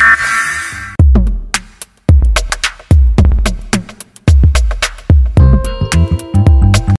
Ha ha ha!